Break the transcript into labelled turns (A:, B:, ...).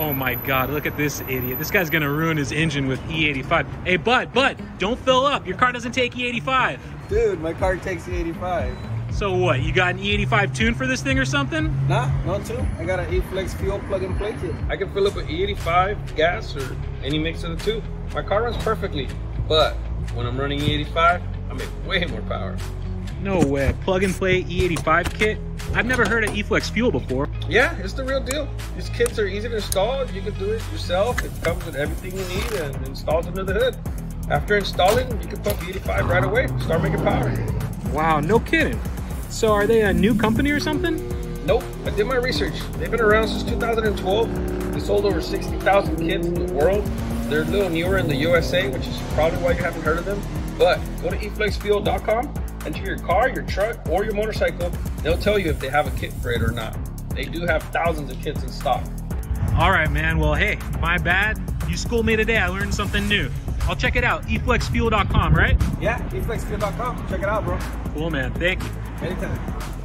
A: Oh my God, look at this idiot. This guy's gonna ruin his engine with E85. Hey, bud, bud, don't fill up. Your car doesn't take E85.
B: Dude, my car takes E85.
A: So what, you got an E85 tune for this thing or something?
B: Nah, no too. I got an eFlexFuel plug and play kit.
C: I can fill up with E85 gas or any mix of the two. My car runs perfectly, but when I'm running E85, I make way more power.
A: No way, plug and play E85 kit? I've never heard of eFlexFuel before.
C: Yeah, it's the real deal. These kits are easy to install. You can do it yourself. It comes with everything you need and installs under the hood. After installing, you can pump E85 right away. Start making power.
A: Wow, no kidding. So are they a new company or something?
C: Nope, I did my research. They've been around since 2012. They sold over 60,000 kits in the world. They're a little newer in the USA, which is probably why you haven't heard of them. But go to eflexfuel.com, enter your car, your truck, or your motorcycle. They'll tell you if they have a kit for it or not. They do have thousands of kits in stock.
A: All right, man. Well, hey, my bad. You schooled me today. I learned something new. I'll check it out. eflexfuel.com, right?
B: Yeah, eflexfuel.com. Check it out, bro.
A: Cool, man. Thank you.
B: Anytime.